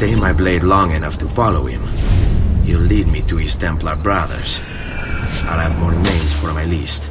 stay my blade long enough to follow him, he'll lead me to his Templar brothers. I'll have more names for my list.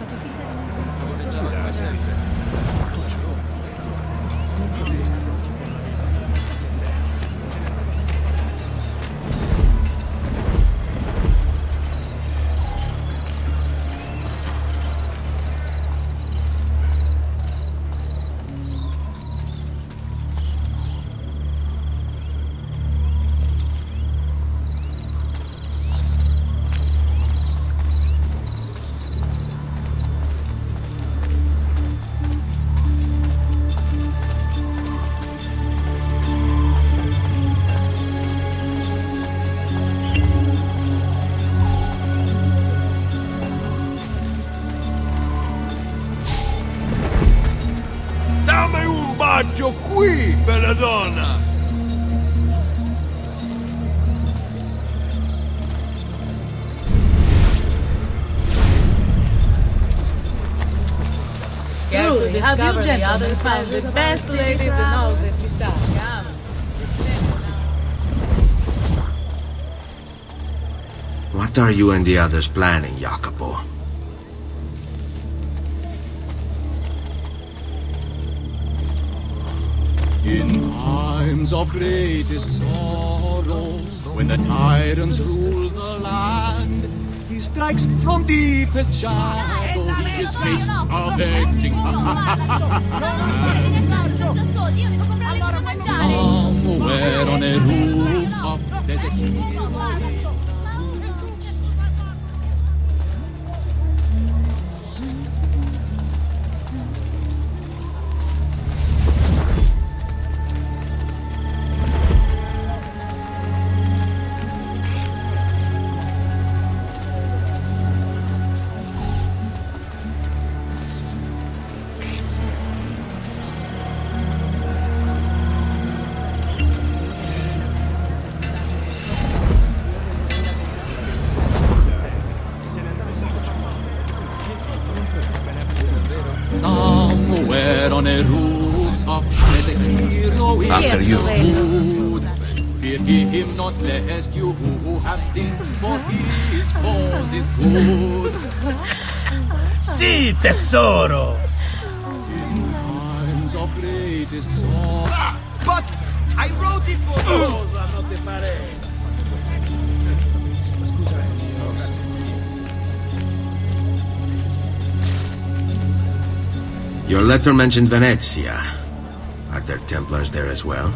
bella! Truly, have you gentlemen found the best ladies in all the Città? What are you and the others planning, Jacopo? In times of greatest sorrow, when the tyrants rule the land, he strikes from deepest shadow, he escapes avenging Somewhere on a rooftop, there's a hero After you. Fear him not lest you who have sinned, for his cause is good. Sì, tesoro! In times of greatest sorrow. Ah, but I wrote it for Rosa, not the parade. Your letter mentioned Venezia. Are there Templars there as well?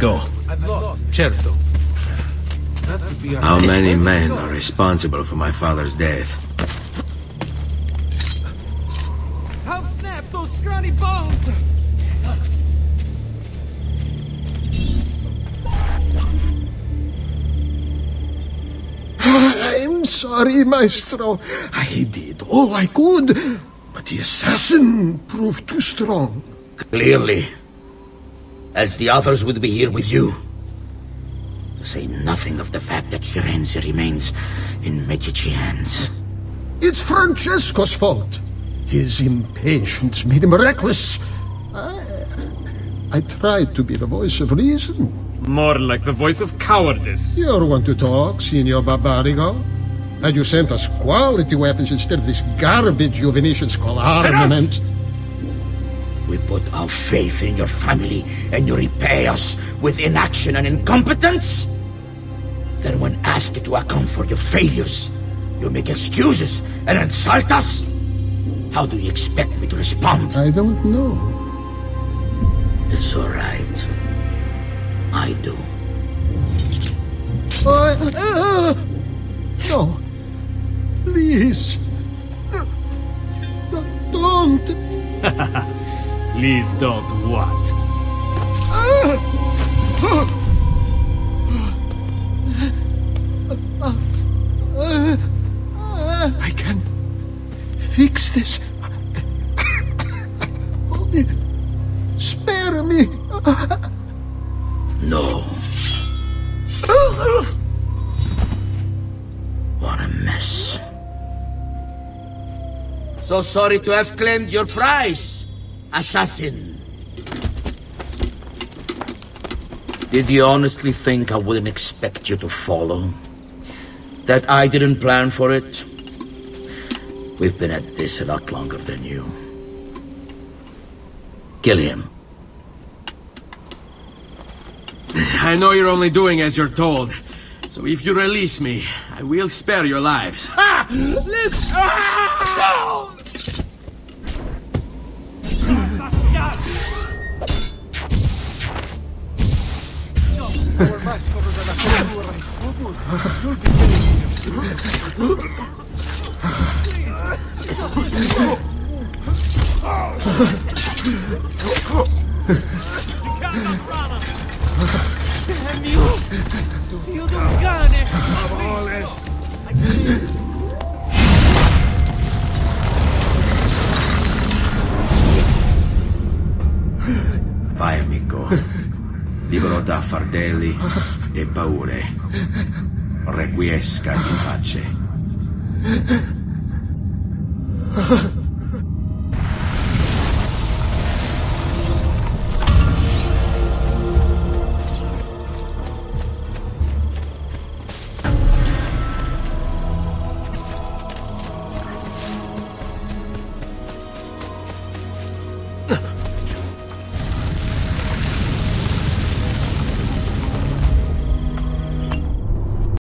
Certo. How many men are responsible for my father's death? I'll snap those scrawny bones! I'm sorry, Maestro. I did all I could, but the assassin proved too strong. Clearly. Else the others would be here with you. To say nothing of the fact that Firenze remains in Medici hands. It's Francesco's fault. His impatience made him reckless. I, I tried to be the voice of reason. More like the voice of cowardice. You're one to talk, Signor Barbarigo. And you sent us quality weapons instead of this garbage you Venetians call armament. We put our faith in your family, and you repay us with inaction and incompetence? Then when asked to account for your failures, you make excuses and insult us? How do you expect me to respond? I don't know. It's all right. I do. Uh, uh, no. Please. Uh, don't. Please don't what? I can fix this. Only spare me. No. What a mess. So sorry to have claimed your prize, assassin. Did you honestly think I wouldn't expect you to follow? That I didn't plan for it? We've been at this a lot longer than you. Kill him. I know you're only doing as you're told. So if you release me, I will spare your lives. Ah! Listen! Ah! No! Damn you! Figlio un cane! Vai, Libero da fardelli e paure. Requiesca in pace.